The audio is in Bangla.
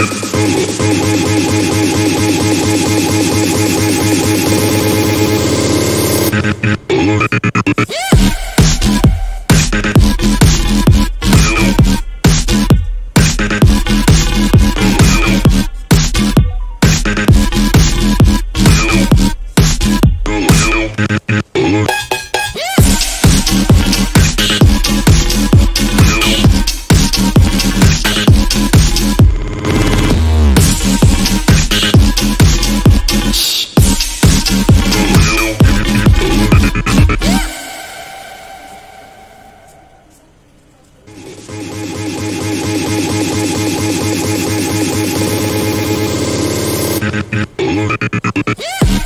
Yeah. Yeah!